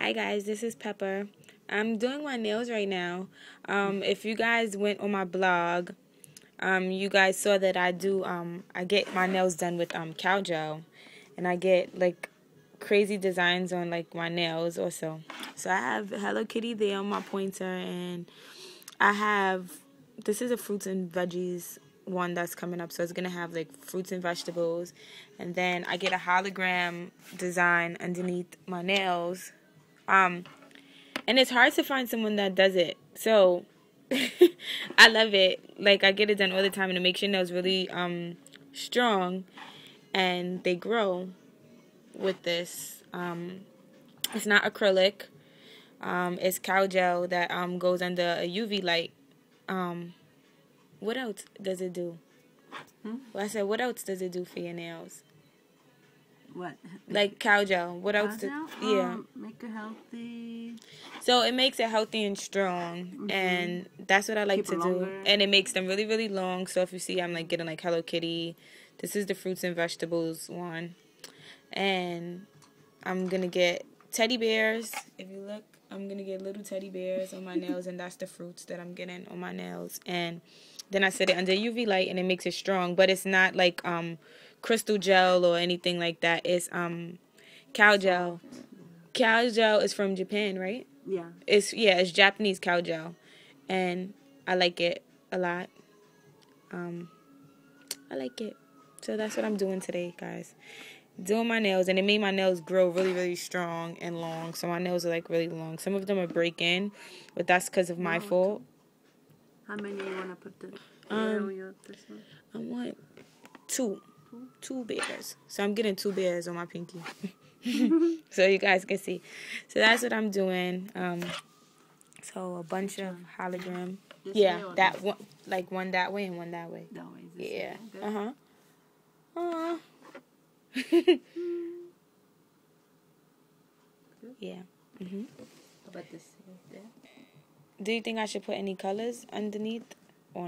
Hi guys, this is Pepper. I'm doing my nails right now. Um, if you guys went on my blog, um, you guys saw that I do um, I get my nails done with um Calgel, and I get like crazy designs on like my nails also. So I have Hello Kitty there on my pointer, and I have this is a fruits and veggies one that's coming up. So it's gonna have like fruits and vegetables, and then I get a hologram design underneath my nails. Um, and it's hard to find someone that does it. So I love it. Like I get it done all the time, and it makes your nails really um strong, and they grow with this. Um, it's not acrylic. Um, it's Calgel that um goes under a UV light. Um, what else does it do? Hmm? Well, I said, what else does it do for your nails? What? Like Calgel. What else? Cow gel? yeah. Um, make it healthy. So it makes it healthy and strong, and that's what I like Mm-hmm. Keep to do. longer. And it makes them really, really long. So if you see, I'm like getting like Hello Kitty. This is the fruits and vegetables one, and I'm gonna get teddy bears. If you look, I'm gonna get little teddy bears on my nails, and that's the fruits that I'm getting on my nails. And then I set it under UV light, and it makes it strong. But it's not like um crystal gel or anything like that. It's um Calgel. Cow gel is from Japan, right? Yeah. It's yeah, it's Japanese Calgel, and I like it a lot. Um, I like it. So that's what I'm doing today, guys. Doing my nails, and it made my nails grow really, really strong and long. So my nails are like really long. Some of them are breaking, but that's because of my Oh, fault. How many you wanna put the? Um, this one? I want two, two bears. So I'm getting two bears on my pinky, so you guys can see. So that's what I'm doing. Um, so a bunch of hologram. This Yeah, that this- one, like one that way and one that way. That way. Yeah. Uh huh. Aw. yeah. Mhm. How about this? There. Do you think I should put any colors underneath